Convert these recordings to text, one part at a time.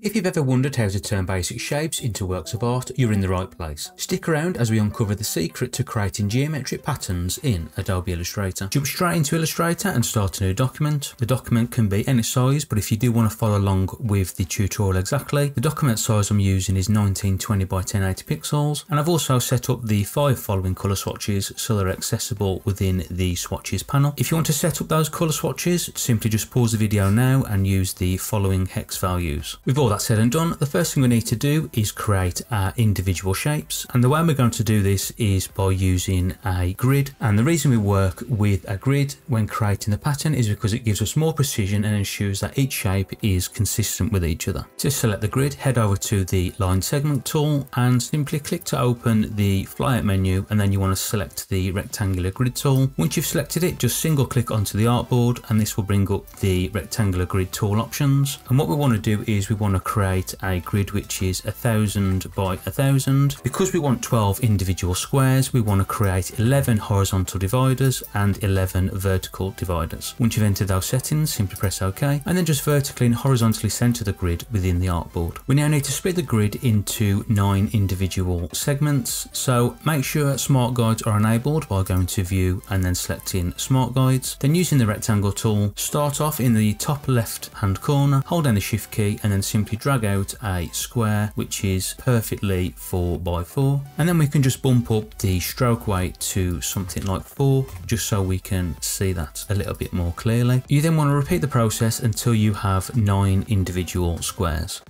If you've ever wondered how to turn basic shapes into works of art, you're in the right place. Stick around as we uncover the secret to creating geometric patterns in Adobe Illustrator. Jump straight into Illustrator and start a new document. The document can be any size, but if you do want to follow along with the tutorial exactly, the document size I'm using is 1920 by 1080 pixels, and I've also set up the five following colour swatches so they're accessible within the swatches panel. If you want to set up those colour swatches, simply just pause the video now and use the following hex values. With all that said and done, the first thing we need to do is create our individual shapes. And the way we're going to do this is by using a grid. And the reason we work with a grid when creating the pattern is because it gives us more precision and ensures that each shape is consistent with each other. To select the grid, head over to the line segment tool and simply click to open the flyout menu and then you want to select the rectangular grid tool. Once you've selected it, just single click onto the artboard and this will bring up the rectangular grid tool options. And what we want to do is we want to create a grid which is a thousand by a thousand. Because we want 12 individual squares, we want to create 11 horizontal dividers and 11 vertical dividers. Once you've entered those settings, simply press OK and then just vertically and horizontally center the grid within the artboard. We now need to split the grid into nine individual segments. So make sure smart guides are enabled by going to view and then selecting smart guides. Then using the rectangle tool, start off in the top left hand corner, hold down the shift key and then simply drag out a square which is perfectly 4 by 4 and then we can just bump up the stroke weight to something like 4 just so we can see that a little bit more clearly. You then want to repeat the process until you have 9 individual squares.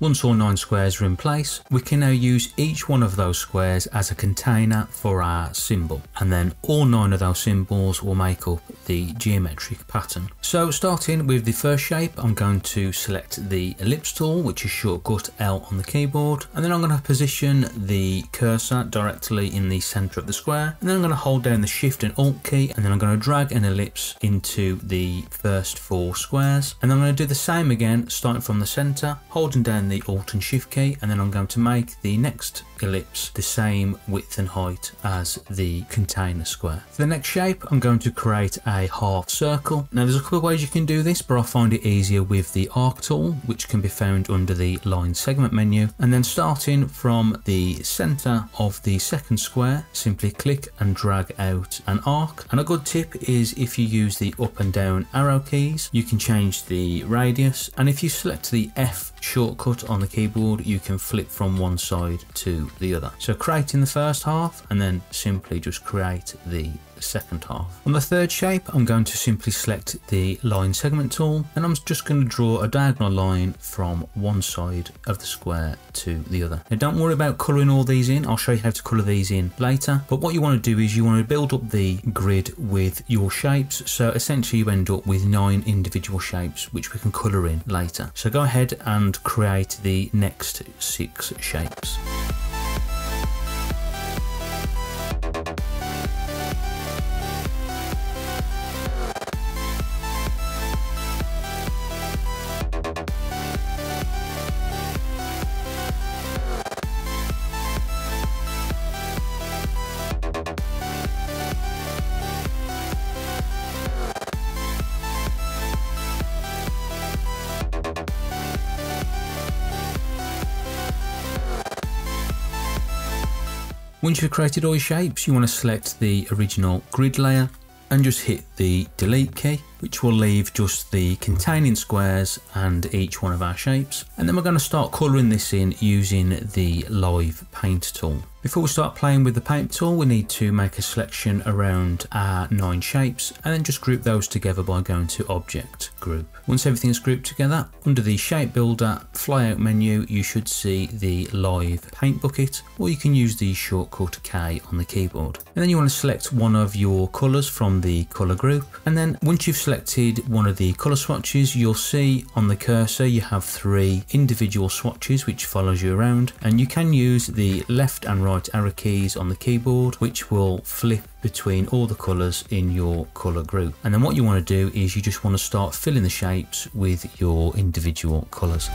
Once all nine squares are in place, we can now use each one of those squares as a container for our symbol. And then all nine of those symbols will make up the geometric pattern. So starting with the first shape, I'm going to select the ellipse tool, which is shortcut L on the keyboard. And then I'm going to position the cursor directly in the center of the square. And then I'm going to hold down the shift and alt key. And then I'm going to drag an ellipse into the first four squares. And then I'm going to do the same again, starting from the center, holding down the Alt and Shift key and then I'm going to make the next ellipse the same width and height as the container square. For the next shape I'm going to create a half circle. Now there's a couple of ways you can do this but I find it easier with the arc tool which can be found under the line segment menu and then starting from the center of the second square simply click and drag out an arc and a good tip is if you use the up and down arrow keys you can change the radius and if you select the F shortcut on the keyboard you can flip from one side to the other. So creating the first half and then simply just create the second half. On the third shape I'm going to simply select the line segment tool and I'm just going to draw a diagonal line from one side of the square to the other. Now don't worry about colouring all these in, I'll show you how to colour these in later but what you want to do is you want to build up the grid with your shapes so essentially you end up with nine individual shapes which we can colour in later. So go ahead and create the next six shapes. Once you've created all your shapes, you want to select the original grid layer and just hit the delete key which will leave just the containing squares and each one of our shapes. And then we're going to start colouring this in using the live paint tool. Before we start playing with the paint tool, we need to make a selection around our nine shapes and then just group those together by going to Object, Group. Once everything is grouped together, under the Shape Builder flyout menu, you should see the Live Paint Bucket, or you can use the shortcut K on the keyboard. And then you want to select one of your colours from the colour group. And then once you've selected one of the colour swatches, you'll see on the cursor you have three individual swatches which follows you around. And you can use the left and right right arrow keys on the keyboard which will flip between all the colours in your colour group and then what you want to do is you just want to start filling the shapes with your individual colours.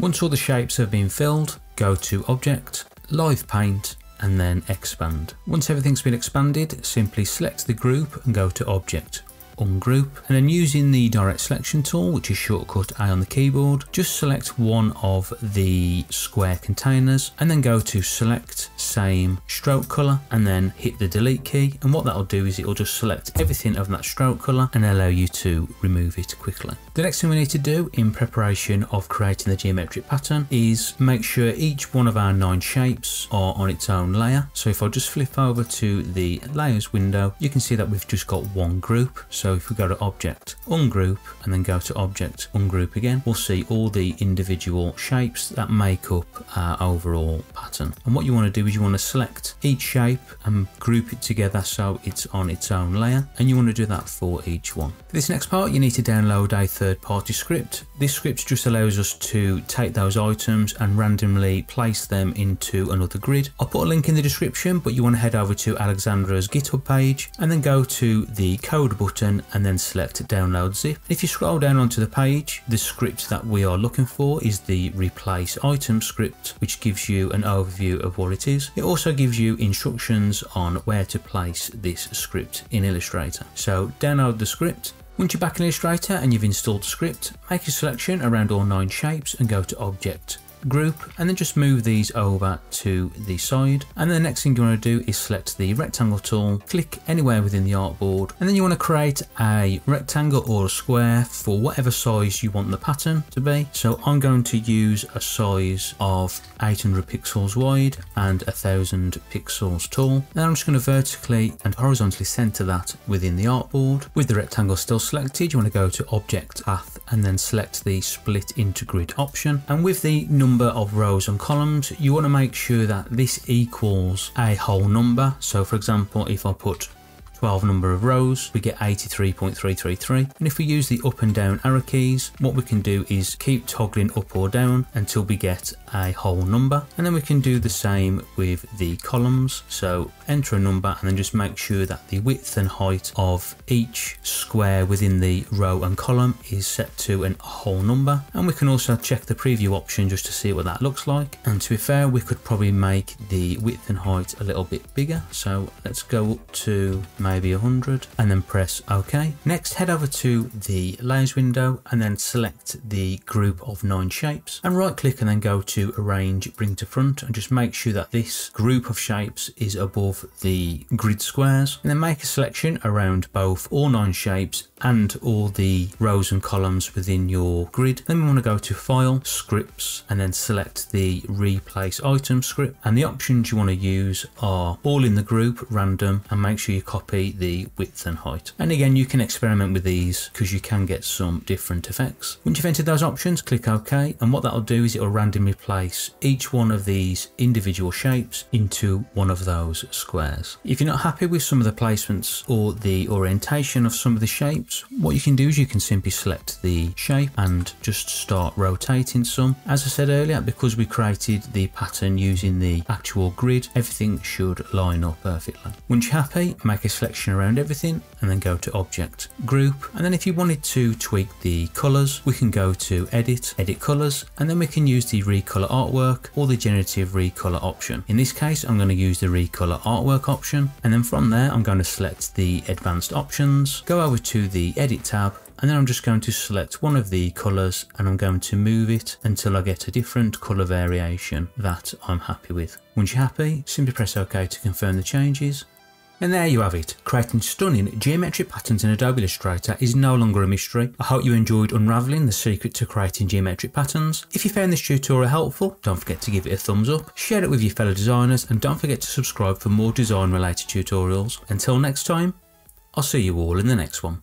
Once all the shapes have been filled, go to Object, Live Paint, and then Expand. Once everything's been expanded, simply select the group and go to Object, ungroup and then using the direct selection tool which is shortcut A on the keyboard just select one of the square containers and then go to select same stroke color and then hit the delete key and what that'll do is it'll just select everything of that stroke color and allow you to remove it quickly. The next thing we need to do in preparation of creating the geometric pattern is make sure each one of our nine shapes are on its own layer. So if I just flip over to the layers window, you can see that we've just got one group. So if we go to object, ungroup, and then go to object, ungroup again, we'll see all the individual shapes that make up our overall pattern. And what you want to do is you want to select each shape and group it together so it's on its own layer. And you want to do that for each one. For this next part, you need to download a third-party script. This script just allows us to take those items and randomly place them into another grid. I'll put a link in the description, but you want to head over to Alexander's GitHub page and then go to the code button and then select download zip. If you scroll down onto the page, the script that we are looking for is the replace item script, which gives you an overview of what it is. It also gives you instructions on where to place this script in Illustrator. So download the script once you're back in Illustrator and you've installed the script, make a selection around all nine shapes and go to Object, group and then just move these over to the side. And then the next thing you want to do is select the rectangle tool click anywhere within the artboard and then you want to create a rectangle or a square for whatever size you want the pattern to be. So I'm going to use a size of 800 pixels wide and 1000 pixels tall. Then I'm just going to vertically and horizontally center that within the artboard with the rectangle still selected you want to go to object path and then select the split into grid option and with the number of rows and columns, you want to make sure that this equals a whole number. So for example, if I put 12 number of rows, we get 83.333. And if we use the up and down arrow keys, what we can do is keep toggling up or down until we get a whole number. And then we can do the same with the columns. So enter a number and then just make sure that the width and height of each square within the row and column is set to a whole number. And we can also check the preview option just to see what that looks like. And to be fair, we could probably make the width and height a little bit bigger. So let's go up to maybe 100 and then press OK. Next head over to the layers window and then select the group of nine shapes and right click and then go to arrange bring to front and just make sure that this group of shapes is above the grid squares and then make a selection around both all nine shapes and all the rows and columns within your grid. Then we want to go to file scripts and then select the replace item script and the options you want to use are all in the group random and make sure you copy the width and height. And again, you can experiment with these because you can get some different effects. Once you've entered those options, click OK. And what that'll do is it'll randomly place each one of these individual shapes into one of those squares. If you're not happy with some of the placements or the orientation of some of the shapes, what you can do is you can simply select the shape and just start rotating some. As I said earlier, because we created the pattern using the actual grid, everything should line up perfectly. Once you're happy, make a selection around everything and then go to object group and then if you wanted to tweak the colors we can go to edit edit colors and then we can use the recolor artwork or the generative recolor option in this case I'm going to use the recolor artwork option and then from there I'm going to select the advanced options go over to the edit tab and then I'm just going to select one of the colours and I'm going to move it until I get a different colour variation that I'm happy with. Once you're happy, simply press OK to confirm the changes and there you have it. Creating stunning geometric patterns in Adobe Illustrator is no longer a mystery. I hope you enjoyed unravelling the secret to creating geometric patterns. If you found this tutorial helpful, don't forget to give it a thumbs up, share it with your fellow designers and don't forget to subscribe for more design related tutorials. Until next time, I'll see you all in the next one.